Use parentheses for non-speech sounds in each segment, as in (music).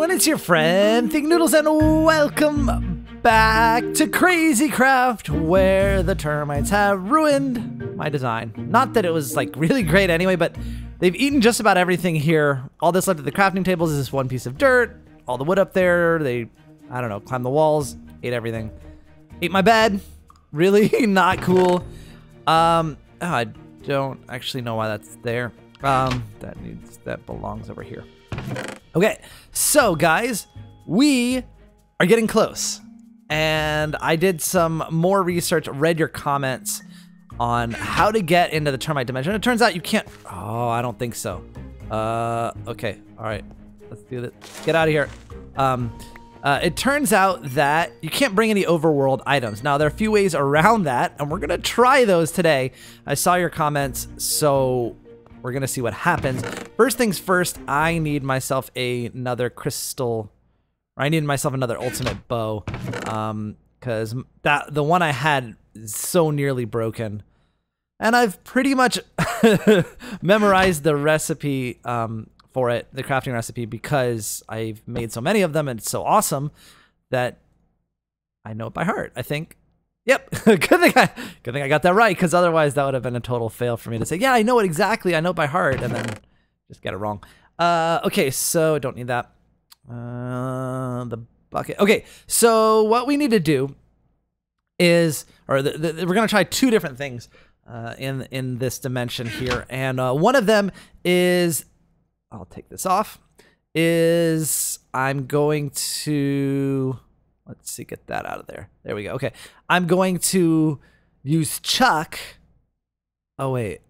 everyone, it's your friend Think Noodles, and welcome back to Crazy Craft, where the termites have ruined my design. Not that it was like really great anyway, but they've eaten just about everything here. All this left at the crafting tables is this one piece of dirt, all the wood up there. They, I don't know, climbed the walls, ate everything, ate my bed. Really (laughs) not cool. Um, oh, I don't actually know why that's there. Um, that needs that belongs over here. Okay, so guys, we are getting close. And I did some more research, read your comments on how to get into the termite dimension. It turns out you can't. Oh, I don't think so. Uh, okay, all right, let's do this. Get out of here. Um, uh, it turns out that you can't bring any overworld items. Now, there are a few ways around that, and we're gonna try those today. I saw your comments, so we're gonna see what happens. First things first, I need myself a, another crystal. I need myself another ultimate bow, um, because that the one I had is so nearly broken, and I've pretty much (laughs) memorized the recipe um, for it, the crafting recipe, because I've made so many of them and it's so awesome that I know it by heart. I think. Yep, (laughs) good thing I good thing I got that right, because otherwise that would have been a total fail for me to say, yeah, I know it exactly, I know it by heart, and then just get it wrong. Uh, okay, so I don't need that. Uh, the bucket. Okay, so what we need to do is, or the, the, we're gonna try two different things uh, in in this dimension here, and uh, one of them is, I'll take this off. Is I'm going to let's see, get that out of there. There we go. Okay, I'm going to use Chuck. Oh wait.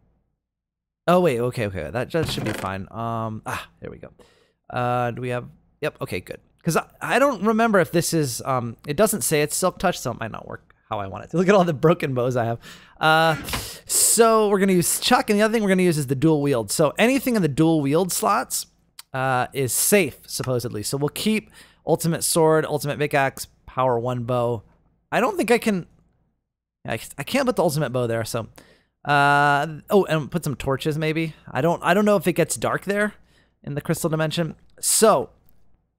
Oh wait. Okay. Okay. That just should be fine. Um. Ah. There we go. Uh. Do we have? Yep. Okay. Good. Because I, I don't remember if this is um. It doesn't say it's silk touch, so it might not work how I want it to. (laughs) Look at all the broken bows I have. Uh. So we're gonna use Chuck, and the other thing we're gonna use is the dual wield. So anything in the dual wield slots uh is safe supposedly. So we'll keep ultimate sword, ultimate pickaxe, power one bow. I don't think I can. I, I can't put the ultimate bow there. So, uh, oh, and put some torches maybe. I don't. I don't know if it gets dark there in the crystal dimension. So,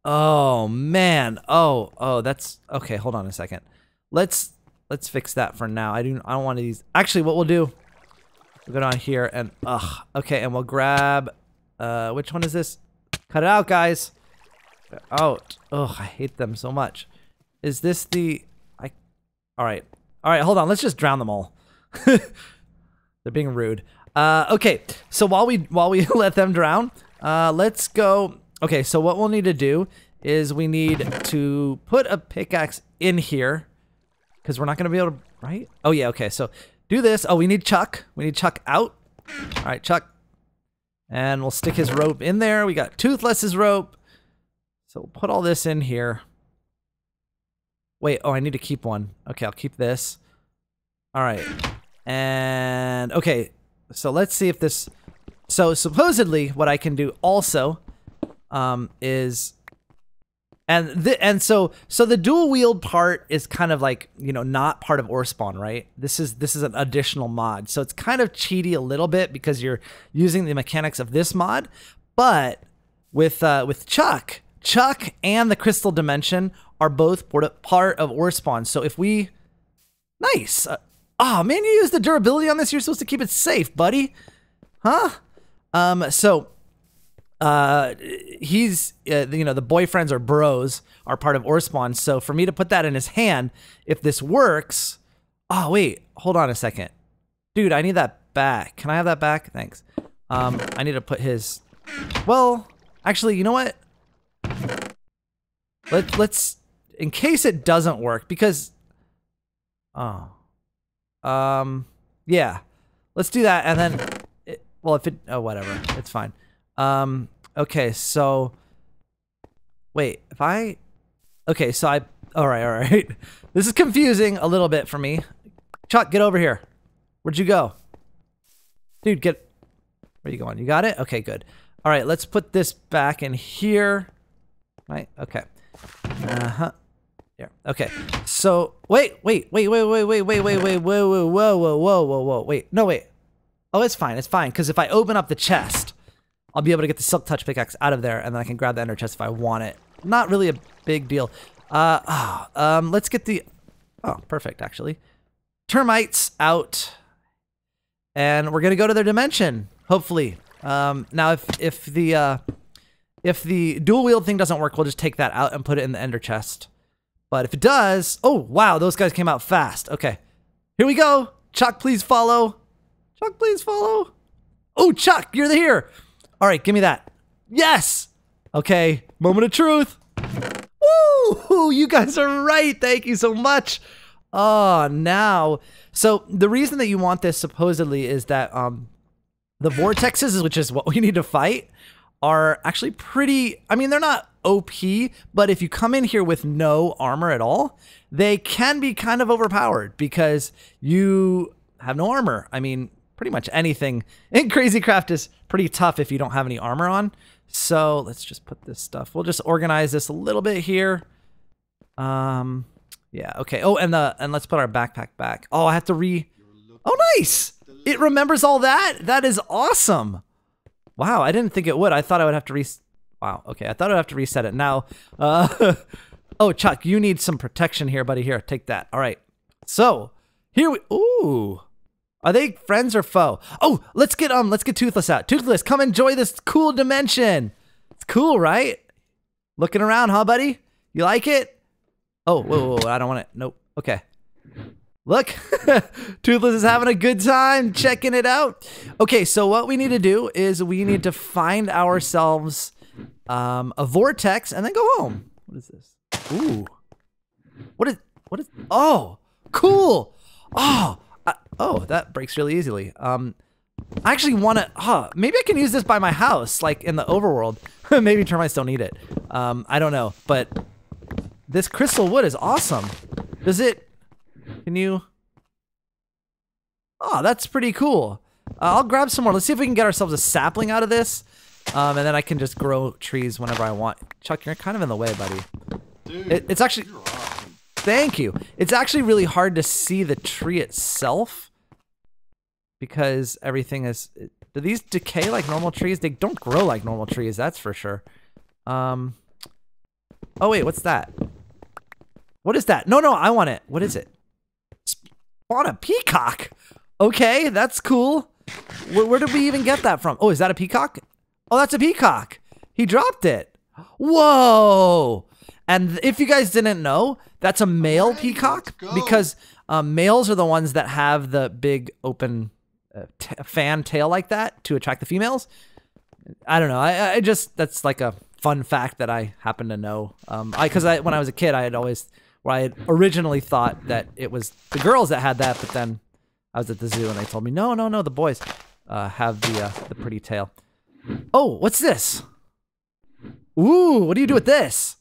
oh man. Oh, oh, that's okay. Hold on a second. Let's let's fix that for now. I do. I don't want these. Actually, what we'll do. We'll go down here and ugh. Okay, and we'll grab. Uh, which one is this? Cut it out, guys out. Oh, I hate them so much. Is this the... I... Alright. Alright, hold on. Let's just drown them all. (laughs) They're being rude. Uh, okay, so while we while we (laughs) let them drown, uh, let's go... Okay, so what we'll need to do is we need to put a pickaxe in here. Because we're not going to be able to... Right? Oh, yeah, okay. So do this. Oh, we need Chuck. We need Chuck out. All right, Chuck. And we'll stick his rope in there. We got Toothless's rope. So we'll put all this in here. Wait, oh, I need to keep one. Okay, I'll keep this. All right. And, okay, so let's see if this... So supposedly what I can do also um, is... And the, and so so the dual wield part is kind of like you know not part of Orespawn, right? This is this is an additional mod, so it's kind of cheaty a little bit because you're using the mechanics of this mod. But with uh, with Chuck, Chuck and the Crystal Dimension are both part of Orespawn. So if we, nice. Uh, oh man, you use the durability on this. You're supposed to keep it safe, buddy. Huh? Um. So, uh, he's uh, you know the boyfriends or bros are part of Orespawn. So for me to put that in his hand, if this works, oh wait, hold on a second, dude, I need that back. Can I have that back? Thanks. Um, I need to put his. Well, actually, you know what? Let, let's, in case it doesn't work, because, oh, um, yeah, let's do that, and then, it, well, if it, oh, whatever, it's fine. Um, okay, so, wait, if I, okay, so I, all right, all right. (laughs) This is confusing a little bit for me. Chuck, get over here. Where'd you go? Dude, get, where you going? You got it? Okay, good. All right, let's put this back in here. Right, okay. Uh-huh. There. Okay. So wait, wait, wait, wait, wait, wait, wait, wait, wait, whoa, whoa, whoa, whoa, whoa, whoa, whoa, wait. No, wait. Oh, it's fine. It's fine. Because if I open up the chest, I'll be able to get the silk touch pickaxe out of there, and then I can grab the ender chest if I want it. not really a big deal. Uh, oh, um, let's get the. Oh, perfect. Actually, termites out, and we're gonna go to their dimension. Hopefully. Um, now if if the uh, if the dual wield thing doesn't work, we'll just take that out and put it in the ender chest. But if it does, oh wow, those guys came out fast. Okay, here we go. Chuck, please follow. Chuck, please follow. Oh, Chuck, you're here. All right, give me that. Yes. Okay, moment of truth. Woo! You guys are right. Thank you so much. Oh, now. So the reason that you want this supposedly is that um, the vortexes, which is what we need to fight, are actually pretty. I mean, they're not OP, but if you come in here with no armor at all, they can be kind of overpowered because you have no armor. I mean, pretty much anything (laughs) in Crazy Craft is pretty tough if you don't have any armor on. So let's just put this stuff. We'll just organize this a little bit here. Um, yeah, okay. Oh, and the and let's put our backpack back. Oh, I have to re. Oh, nice! It remembers all that. That is awesome. Wow, I didn't think it would. I thought I would have to re. Wow. Okay, I thought I'd have to reset it now. Uh, (laughs) oh, Chuck, you need some protection here, buddy. Here, take that. All right. So here we. Ooh. Are they friends or foe? Oh, let's get um, let's get Toothless out. Toothless, come enjoy this cool dimension. It's cool, right? Looking around, huh, buddy? You like it? Oh, whoa, whoa, whoa I don't want it. Nope. Okay. Look, (laughs) Toothless is having a good time checking it out. Okay, so what we need to do is we need to find ourselves um, a vortex and then go home. What is this? Ooh. What is, what is, oh, cool. Oh, oh, that breaks really easily. Um, I actually want to, huh, maybe I can use this by my house, like in the overworld. (laughs) maybe termites don't need it. Um, I don't know, but this crystal wood is awesome. Does it, can you, oh, that's pretty cool. Uh, I'll grab some more. Let's see if we can get ourselves a sapling out of this. Um, and then I can just grow trees whenever I want. Chuck, you're kind of in the way, buddy. Dude, it, it's actually, awesome. thank you. It's actually really hard to see the tree itself because everything is. Do these decay like normal trees? They don't grow like normal trees, that's for sure. Um. Oh wait, what's that? What is that? No, no, I want it. What is it? Spawn a peacock. Okay, that's cool. Where, where did we even get that from? Oh, is that a peacock? Oh, that's a peacock. He dropped it. Whoa. And if you guys didn't know, that's a male peacock because um, males are the ones that have the big open fan tail like that to attract the females. I don't know. I, I just that's like a fun fact that I happen to know. Um, I because I when I was a kid, I had always where I had originally thought that it was the girls that had that, but then I was at the zoo and they told me no, no, no, the boys uh, have the uh, the pretty tail. Oh, what's this? Ooh, what do you do with this?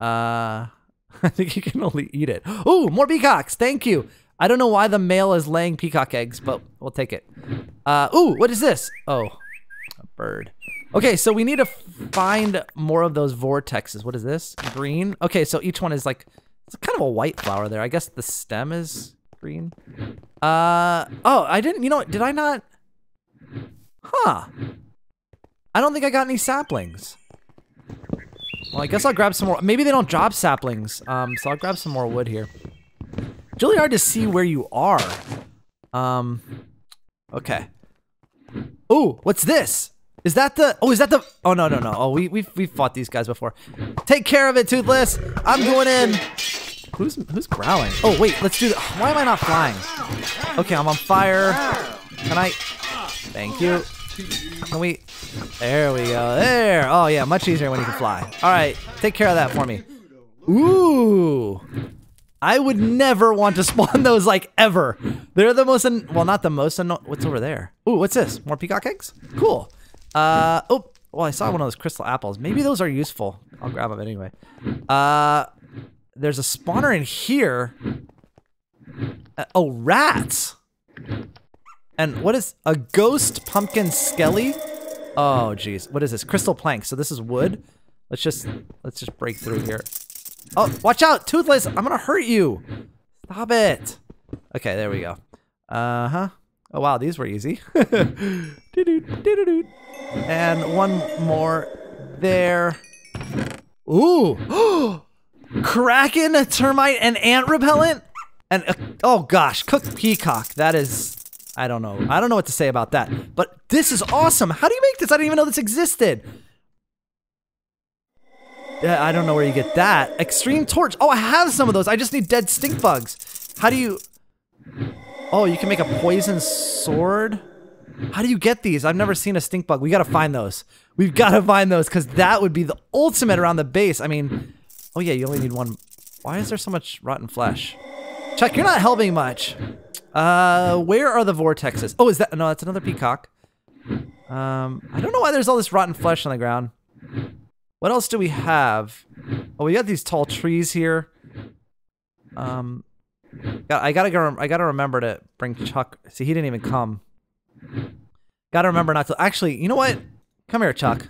Uh, (laughs) I think you can only eat it. Ooh, more peacocks. Thank you. I don't know why the male is laying peacock eggs, but we'll take it. Uh, ooh, what is this? Oh, a bird. Okay, so we need to find more of those vortexes. What is this? Green? Okay, so each one is like, it's kind of a white flower there. I guess the stem is green. Uh, oh, I didn't, you know, did I not? Huh. I don't think I got any saplings. Well, I guess I'll grab some more. Maybe they don't drop saplings. Um, so I'll grab some more wood here. It's really hard to see where you are. Um, okay. Ooh, what's this? Is that the? Oh, is that the? Oh no no no. Oh, we we've we've fought these guys before. Take care of it, Toothless. I'm going in. Who's who's growling? Oh wait, let's do that. Why am I not flying? Okay, I'm on fire. Can I? Thank you. Can we? There we go. There. Oh yeah, much easier when you can fly. All right, take care of that for me. Ooh. I would never want to (laughs) spawn those like ever. They're the most, well, not the most, what's over there? Ooh, what's this? More peacock eggs? Cool. Uh, oh, well, I saw one of those crystal apples. Maybe those are useful. I'll grab them anyway. Uh, there's a spawner in here. Uh, oh, rats. And what is a ghost pumpkin skelly? Oh, geez. What is this? Crystal plank. So this is wood. Let's just, let's just break through here. Oh, watch out, Toothless! I'm gonna hurt you! Stop it! Okay, there we go. Uh-huh. Oh, wow, these were easy. (laughs) and one more there. Ooh. (gasps) Kraken, a termite, and ant repellent? And, uh, oh gosh, cooked peacock. That is, I don't know. I don't know what to say about that. But this is awesome. How do you make this? I didn't even know this existed. Yeah, I don't know where you get that. Extreme torch. Oh, I have some of those. I just need dead stink bugs. How do you... Oh, you can make a poison sword? How do you get these? I've never seen a stink bug. We gotta find those. We've gotta find those, because that would be the ultimate around the base. I mean... Oh yeah, you only need one. Why is there so much rotten flesh? Chuck, you're not helping much. Uh, where are the vortexes? Oh, is that... No, that's another peacock. Um, I don't know why there's all this rotten flesh on the ground. What else do we have? Oh, we got these tall trees here. Um, I gotta go. I gotta remember to bring Chuck. See, he didn't even come. Gotta remember not to. Actually, you know what? Come here, Chuck.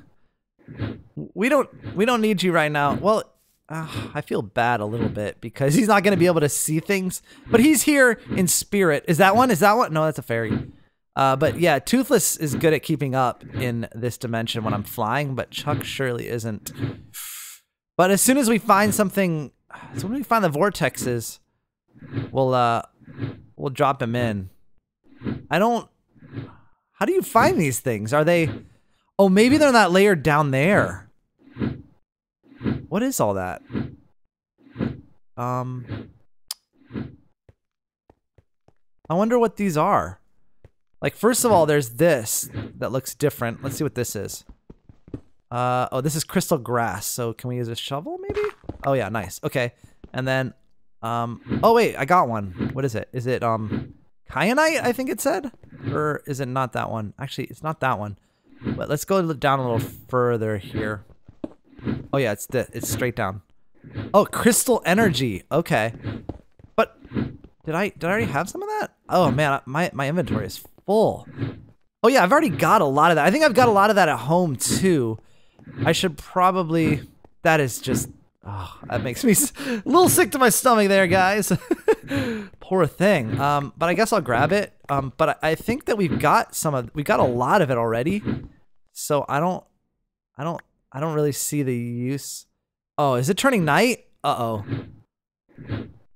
We don't. We don't need you right now. Well, uh, I feel bad a little bit because he's not gonna be able to see things. But he's here in spirit. Is that one? Is that one? No, that's a fairy. Uh, but yeah, Toothless is good at keeping up in this dimension when I'm flying, but Chuck surely isn't. But as soon as we find something, as soon as we find the vortexes, we'll uh, we'll drop him in. I don't. How do you find these things? Are they? Oh, maybe they're not layered down there. What is all that? Um. I wonder what these are. Like, first of all, there's this that looks different. Let's see what this is. Uh, oh, this is crystal grass. So can we use a shovel, maybe? Oh, yeah, nice. Okay. And then, um, oh, wait, I got one. What is it? Is it, um, kyanite, I think it said? Or is it not that one? Actually, it's not that one. But let's go down a little further here. Oh, yeah, it's the, it's straight down. Oh, crystal energy. Okay. But did I, did I already have some of that? Oh, man, my, my inventory is full. Oh yeah, I've already got a lot of that. I think I've got a lot of that at home too. I should probably, that is just, oh, that makes me a little sick to my stomach there, guys. (laughs) Poor thing. Um, but I guess I'll grab it. Um, but I, I think that we've got some of, we got a lot of it already. So I don't, I don't, I don't really see the use. Oh, is it turning night? Uh-oh.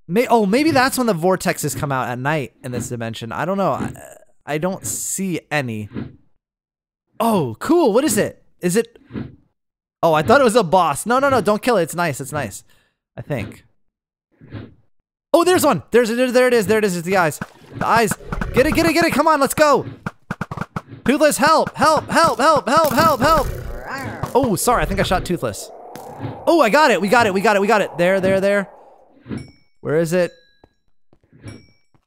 May oh, maybe that's when the vortexes come out at night in this dimension. I don't know. I, I don't see any. Oh, cool. What is it? Is it? Oh, I thought it mm. was a boss. No, no, no. Mm. Don't kill it. It's nice. It's mm. nice. I think. Oh, there's one. There's there, there it is. There it is. It's the eyes. The eyes. Get it, get it, get it. Come on, let's go. Toothless, help, help, help, help, help, help, help. Oh, sorry. I think I shot Toothless. Oh, I got it. We got it. We got it. We got it. There, there, there. Where is it?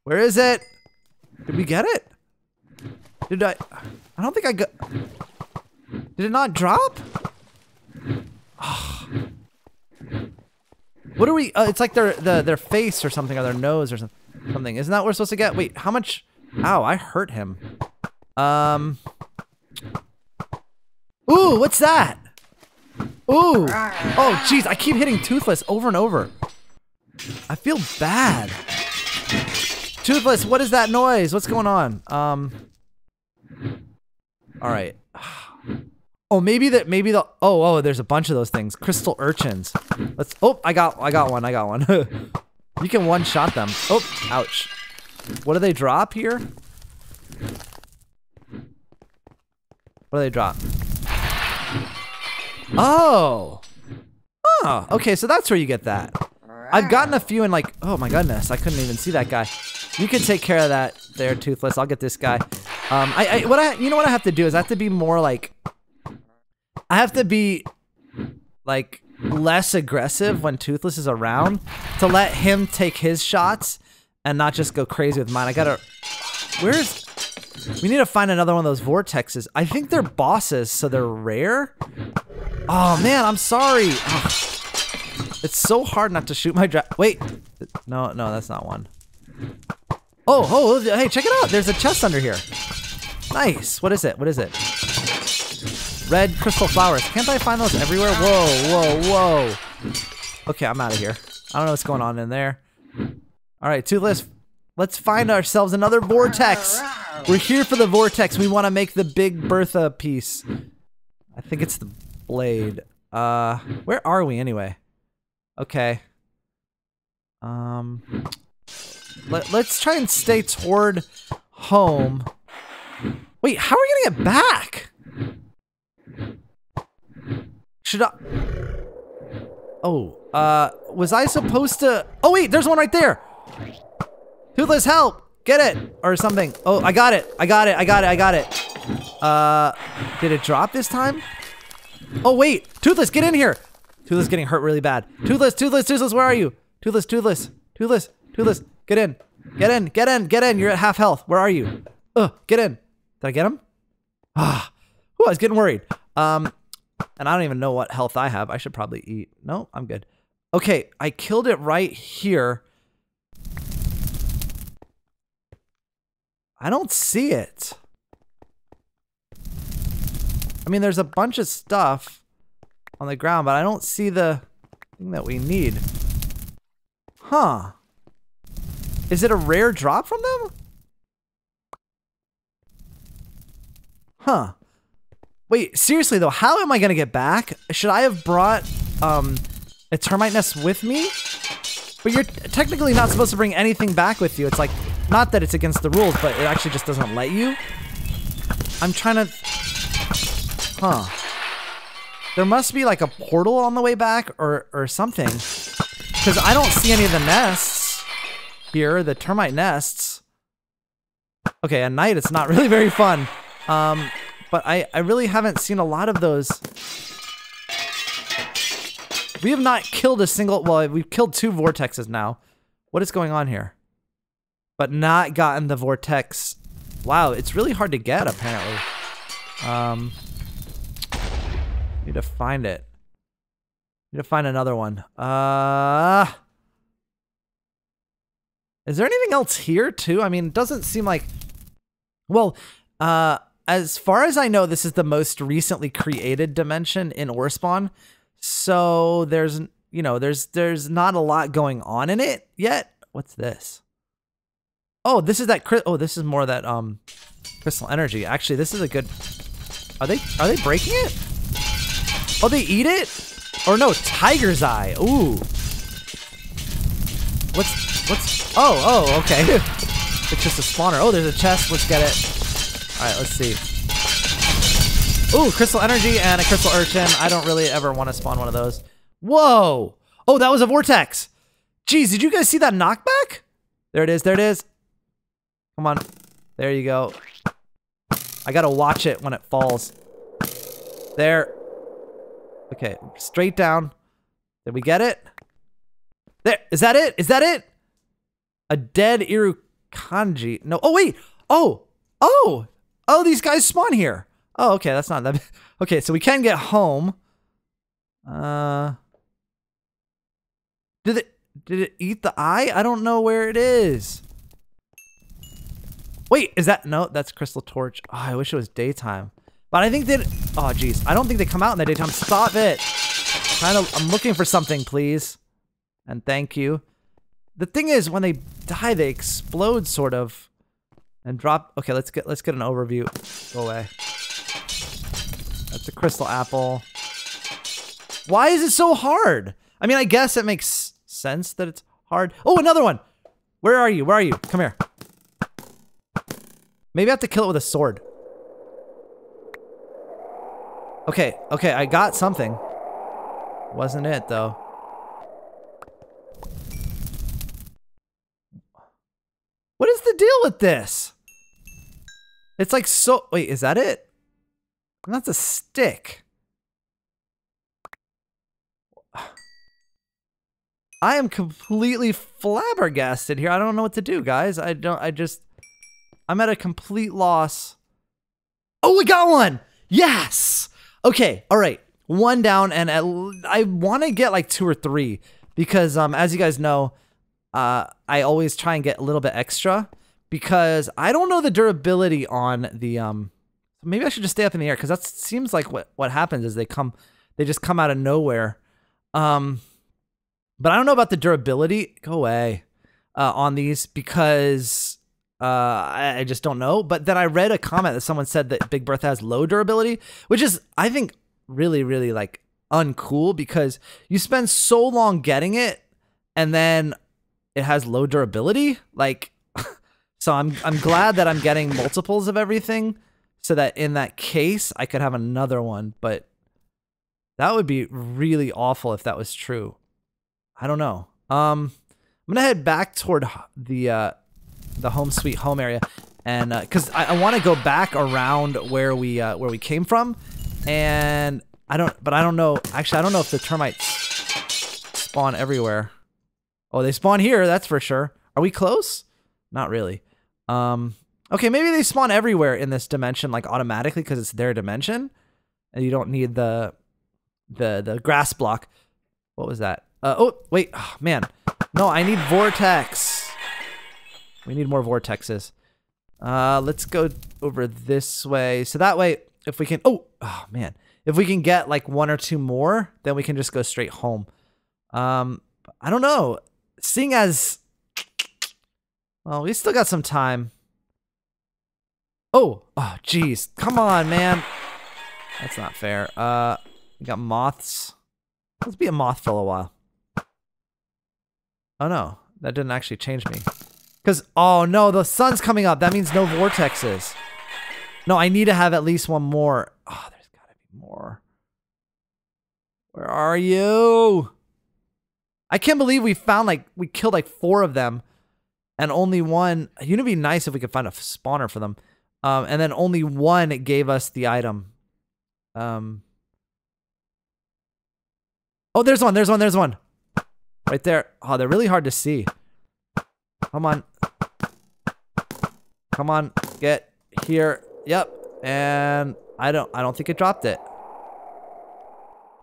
Where is it? Did we get it? Did I? I don't think I got. Did it not drop? Oh. (sighs) What are we? Uh, it's like their the their face or something, or their nose or something. Isn't that what we're supposed to get? Wait, how much? Ow! I hurt him. Um. Ooh, what's that? Ooh. Oh, jeez, I keep hitting Toothless over and over. I feel bad. Toothless, what is that noise? What's going on? Um. All right. Oh, maybe that. Maybe the. Oh, oh. There's a bunch of those things. Crystal urchins. Let's. Oh, I got. I got one. I got one. (laughs) you can one shot them. Oh, ouch. What do they drop here? What do they drop? Oh. Oh. Okay. So that's where you get that. I've gotten a few in like. Oh my goodness. I couldn't even see that guy. You can take care of that there, Toothless. I'll get this guy. Um, I, I, what I, you know what I have to do is I have to be more like, I have to be like less aggressive when Toothless is around to let him take his shots and not just go crazy with mine. I gotta, where's, we need to find another one of those vortexes. I think they're bosses, so they're rare. Oh man, I'm sorry. It's so hard not to shoot my dra- Wait, no, no, that's not one. Oh, oh, oh, hey, check it out. There's a chest under here. Nice. What is it? What is it? Red crystal flowers. Can't I find those everywhere? Whoa, whoa, whoa. Okay, I'm out of here. I don't know what's going on in there. All right, Toothless, let's find ourselves another vortex. We're here for the vortex. We want to make the big Bertha piece. I think it's the blade. Uh, where are we anyway? Okay. Um, let, let's try and stay toward home. Wait, how are we gonna get back? Should I? Oh, uh, was I supposed to? Oh wait, there's one right there. Toothless, help! Get it or something. Oh, I got it. I got it. I got it. I got it. Uh, did it drop this time? Oh wait, Toothless, get in here. Toothless getting hurt really bad. Toothless, Toothless, Toothless, where are you? Toothless, Toothless, Toothless, Toothless, get in. Get in, get in, get in. You're at half health. Where are you? Ugh, get in. Did I get him? Ah, oh, I was getting worried. Um, and I don't even know what health I have. I should probably eat. No, I'm good. Okay, I killed it right here. I don't see it. I mean, there's a bunch of stuff on the ground, but I don't see the thing that we need. Huh. Is it a rare drop from them? Huh. Wait, seriously though, how am I gonna get back? Should I have brought um, a termite nest with me? But you're technically not supposed to bring anything back with you. It's like, not that it's against the rules, but it actually just doesn't let you. I'm trying to... Huh. There must be like a portal on the way back or, or something. Because I don't see any of the nests here, the termite nests. Okay, at night it's not really very fun. Um, but I, I really haven't seen a lot of those. We have not killed a single, well, we've killed two vortexes now. What is going on here? But not gotten the vortex. Wow, it's really hard to get, apparently. Um, need to find it. Need to find another one. Uh, is there anything else here, too? I mean, it doesn't seem like... Well, uh, as far as I know, this is the most recently created dimension in Orespawn. So there's, you know, there's there's not a lot going on in it yet. What's this? Oh, this is that. Oh, this is more that um, crystal energy. Actually, this is a good. Are they are they breaking it? Oh, they eat it? Or no, tiger's eye. Ooh. What's what's? Oh oh okay. (laughs) it's just a spawner. Oh, there's a chest. Let's get it. All right, let's see. Ooh, crystal energy and a crystal urchin. I don't really ever want to spawn one of those. Whoa! Oh, that was a vortex. Jeez, did you guys see that knockback? There it is. There it is. Come on. There you go. I gotta watch it when it falls. There. Okay, straight down. Did we get it? There. Is that it? Is that it? A dead Irukandji. No. Oh, wait. Oh. Oh. Oh, these guys spawn here. Oh, okay, that's not that. (laughs) Okay, so we can get home. Uh, did it did it eat the eye? I don't know where it is. Wait, is that no? That's crystal torch. Oh, I wish it was daytime. But I think that. Oh, geez, I don't think they come out in the daytime. Stop it. Trying to. I'm looking for something, please. And thank you. The thing is, when they die, they explode, sort of, and drop. Okay, let's get let's get an overview. Go away. That's a crystal apple. Why is it so hard? I mean, I guess it makes sense that it's hard. Oh, another one. Where are you? Where are you? Come here. Maybe I have to kill it with a sword. Okay, okay, I got something. Wasn't it, though. What is the deal with this? It's like so- wait, is that it? That's a stick. I am completely flabbergasted here. I don't know what to do, guys. I don't, I just, I'm at a complete loss. Oh, we got one! Yes! Okay, all right. One down, and at, I want to get like two or three because, um, as you guys know, uh, I always try and get a little bit extra because I don't know the durability on the, um, Maybe I should just stay up in the air because that seems like what what happens is they come, they just come out of nowhere. Um, but I don't know about the durability. Go away uh, on these because uh, I, I just don't know. But then I read a comment that someone said that Big Bertha has low durability, which is I think really, really like uncool because you spend so long getting it and then it has low durability. Like, so I'm I'm glad that I'm getting multiples of everything, so that in that case I could have another one. But that would be really awful if that was true. I don't know. Um, I'm gonna head back toward the uh, the home sweet home area, and because uh, I, I want to go back around where we uh, where we came from, and I don't. But I don't know. Actually, I don't know if the termites spawn everywhere. Oh, they spawn here. That's for sure. Are we close? Not really. Um. Okay, maybe they spawn everywhere in this dimension, like automatically, because it's their dimension, and you don't need the the the grass block. What was that? Uh, oh, wait. Oh, man. No, I need vortex. We need more vortexes. Uh, let's go over this way. So that way, if we can... Oh, oh, man. If we can get like one or two more, then we can just go straight home. Um, I don't know. Seeing as... Well, we still got some time. Oh, oh, jeez. Come on, man. That's not fair. Uh, we got moths. Let's be a moth for a while. Oh no, that didn't actually change me. Because, oh no, the sun's coming up. That means no vortexes. No, I need to have at least one more. Oh, there's gotta be more. Where are you? I can't believe we found like, we killed like four of them and only one. You know, it'd be nice if we could find a spawner for them. Um, and then only one gave us the item. Um, oh, there's one, there's one, there's one. Right there. Oh, they're really hard to see. Come on. Come on. Get here. Yep. And I don't I don't think it dropped it.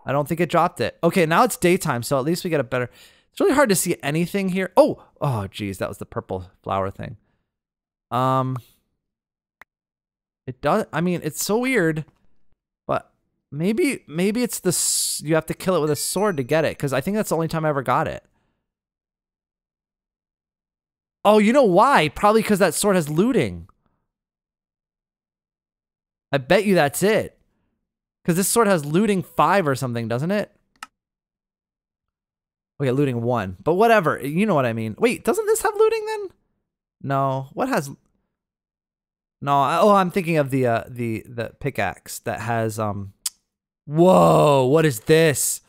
I don't think it dropped it. Okay, now it's daytime, so at least we get a better It's really hard to see anything here. Oh, oh geez, that was the purple flower thing. Um It does I mean, it's so weird. But maybe maybe it's the you have to kill it with a sword to get it because I think that's the only time I ever got it. Oh, you know why? Probably because that sword has looting. I bet you that's it. Because this sword has looting five or something, doesn't it? Okay, looting one. But whatever. You know what I mean. Wait, doesn't this have looting then? No. What has... No, oh, I'm thinking of the uh, the the pickaxe that has um Whoa, what is this?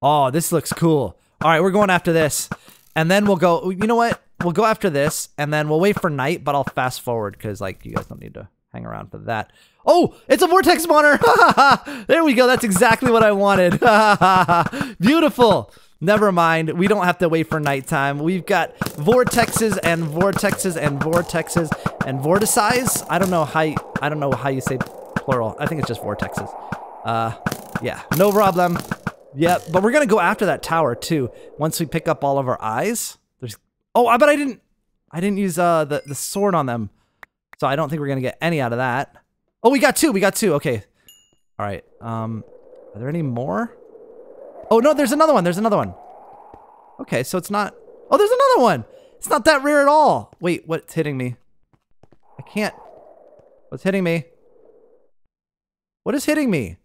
Oh, this looks cool. All right, we're going after this. And then we'll go, you know what? We'll go after this and then we'll wait for night, but I'll fast forward because like you guys don't need to hang around for that. Oh, it's a vortex spawner. (laughs) there we go. That's exactly what I wanted. (laughs) Beautiful. Never mind. We don't have to wait for nighttime. We've got vortexes and vortexes and vortexes and vorticize. I don't know how you, I don't know how you say plural. I think it's just vortexes. Uh, yeah, no problem. Yeah, but we're gonna go after that tower too. Once we pick up all of our eyes. There's oh, I bet I didn't I didn't use uh the the sword on them, so I don't think we're gonna get any out of that. Oh, we got two. We got two. Okay. All right. Um, are there any more? Oh no, there's another one. There's another one. Okay, so it's not. Oh, there's another one. It's not that rare at all. Wait, what's hitting me? I can't. What's hitting me? What is hitting me?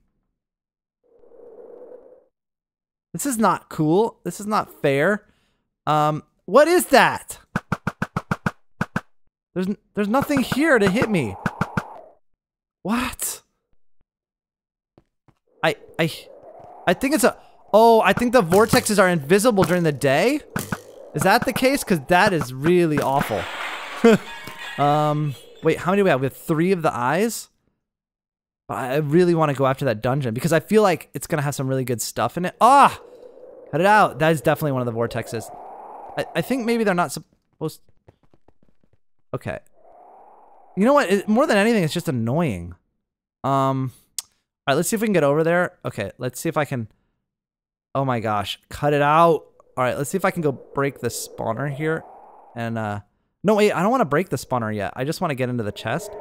This is not cool. This is not fair. Um, what is that? There's there's nothing here to hit me. What? I I I think it's a Oh, I think the vortexes are invisible during the day. Is that the case? Cuz that is really awful. (laughs) um wait, how many do we have? We have 3 of the eyes. I really want to go after that dungeon because I feel like it's going to have some really good stuff in it. Ah! Cut it out. That is definitely one of the vortexes. I, I think maybe they're not supposed... Okay. You know what? It, more than anything, it's just annoying. Um... Alright, let's see if we can get over there. Okay, let's see if I can... Oh my gosh. Cut it out. Alright, let's see if I can go break the spawner here. And, uh... No, wait, I don't want to break the spawner yet. I just want to get into the chest.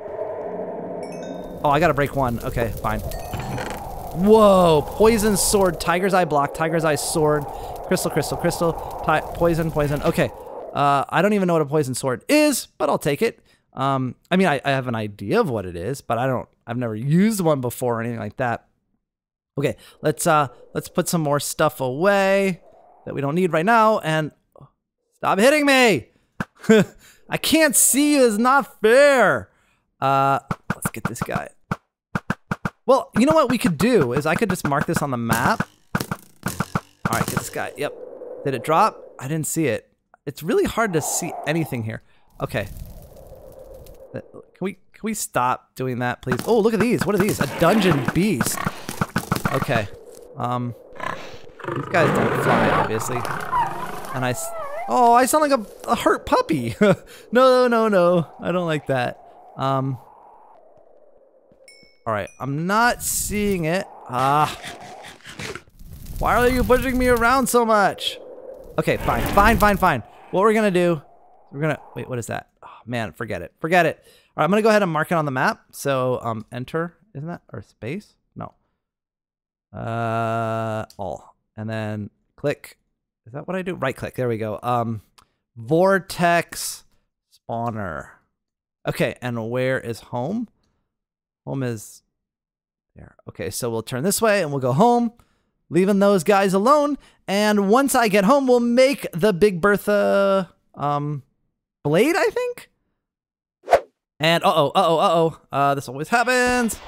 Oh, I gotta break one. Okay, fine. Whoa! Poison sword, tiger's eye block, tiger's eye sword, crystal, crystal, crystal, poison, poison. Okay. Uh, I don't even know what a poison sword is, but I'll take it. Um, I mean, I, I have an idea of what it is, but I don't. I've never used one before or anything like that. Okay, let's uh let's put some more stuff away that we don't need right now and stop hitting me. (laughs) I can't see you. It's not fair. Uh let's get this guy. Well, you know what we could do is I could just mark this on the map. All right, get this guy. Yep. Did it drop? I didn't see it. It's really hard to see anything here. Okay. Can we stop doing that, please? Oh, look at these. What are these? A dungeon beast. Okay. Um, these guys don't fly, obviously. And I, oh, I sound like a, a hurt puppy. (laughs) no, no, no, I don't like that. Um, all right, I'm not seeing it. Ah, why are you pushing me around so much? Okay, fine, fine, fine, fine. What we're gonna do, we're gonna, wait, what is that? Oh, man, forget it, forget it. All right, I'm gonna go ahead and mark it on the map. So, um, enter, isn't that, or space? No. Uh, all. And then click. Is that what I do? Right click. There we go. Um, vortex spawner. Okay, and where is home? Home is there. Okay, so we'll turn this way and we'll go home, leaving those guys alone. And once I get home, we'll make the Big Bertha um blade, I think. And uh oh, uh oh, uh oh. Uh, this always happens.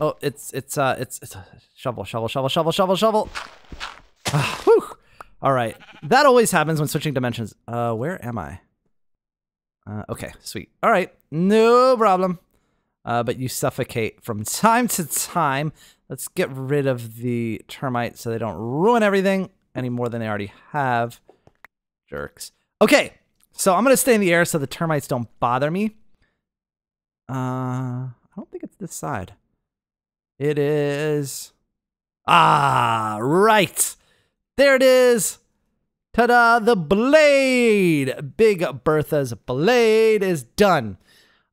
Oh, it's it's uh it's it's a shovel, shovel, shovel, shovel, shovel, shovel. Ah, whew. All right, that always happens when switching dimensions. Uh, where am I? Uh, okay, sweet. All right, no problem. Uh, but you suffocate from time to time. Let's get rid of the termites so they don't ruin everything any more than they already have. Jerks. Okay, so I'm gonna stay in the air so the termites don't bother me. Uh, I don't think it's this side. It is. Ah, right. There it is. Ta-da, the blade. Big Bertha's blade is done.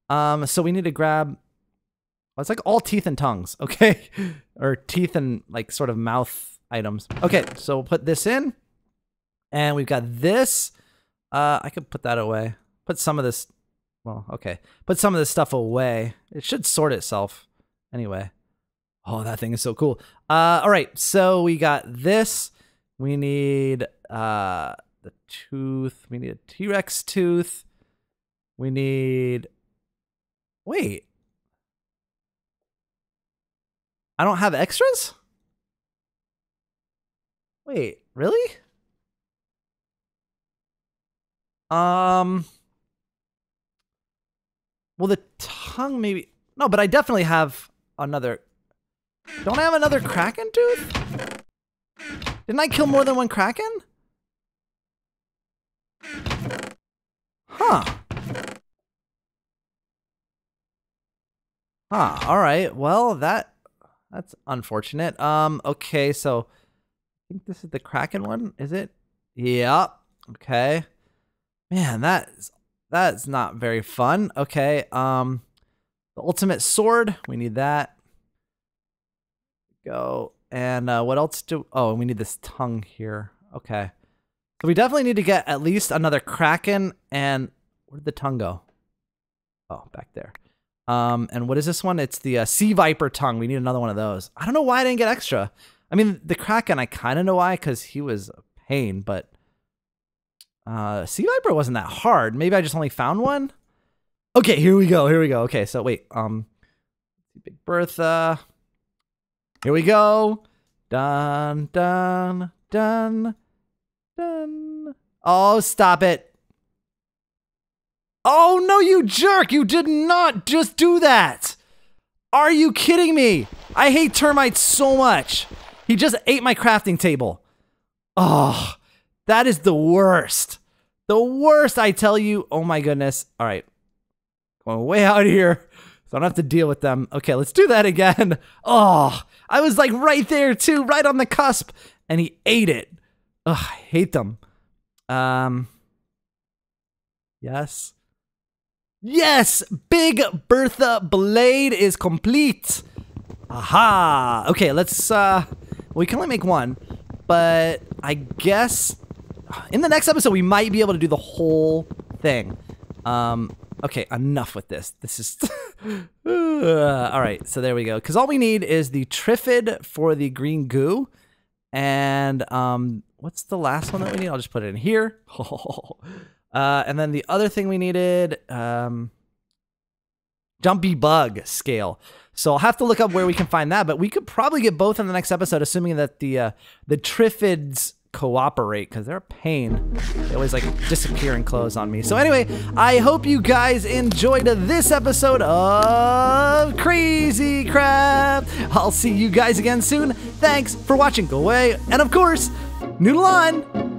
Um, so we need to grab, well, it's like all teeth and tongues, (laughs) okay? or teeth and like sort of mouth items. Okay, so we'll put this in. And we've got this. Uh, I could put that away. Put some of this, well, okay. Put some of this stuff away. It should sort itself anyway. Oh, that thing is so cool. Uh, all right, so we got this. We need uh, the tooth. We need a T-Rex tooth. We need. Wait. I don't have extras? Wait, really? Um. Well, the tongue maybe. No, but I definitely have another don't I have another Kraken tooth? Didn't I kill more than one Kraken? Huh. Huh, alright. Well, that that's unfortunate. Um, okay, so I think this is the Kraken one, is it? Yep. Okay. Man, that's that's not very fun. Okay, um the ultimate sword, we need that go. And uh, what else do? Oh, we need this tongue here. Okay. So we definitely need to get at least another kraken. And Where did the tongue go? Oh, back there. Um, and what is this one? It's the uh, sea viper tongue. We need another one of those. I don't know why I didn't get extra. I mean, the kraken, I kind of know why, because he was a pain. But uh, sea viper wasn't that hard. Maybe I just only found one. Okay, here we go. Here we go. Okay, so wait. Um, Big Bertha. Here we go. Dun, dun, dun, dun. Oh, stop it. Oh, no, you jerk. You did not just do that. Are you kidding me? I hate termites so much. He just ate my crafting table. Oh, that is the worst. The worst, I tell you. Oh my goodness. All right. Going way out here. So I don't have to deal with them. Okay, let's do that again. (laughs) Oh, I was like right there too, right on the cusp, and he ate it. Ugh, I hate them. Um, yes. Yes! Big Bertha Blade is complete! Aha! Okay, let's, uh, we can only make one, but I guess in the next episode we might be able to do the whole thing. Um, okay, enough with this. This is (laughs) all right, so there we go. Because all we need is the Triffid for the green goo. And um, what's the last one that we need? I'll just put it in here. (laughs) uh, and then the other thing we needed, um, Jumpy Bug scale. So I'll have to look up where we can find that, but we could probably get both in the next episode, assuming that the uh, the Triffids cooperate because they're a pain. They always like disappear and close on me. So anyway, I hope you guys enjoyed this episode of Crazy Craft. I'll see you guys again soon. Thanks for watching. Go away. And of course, noodle on.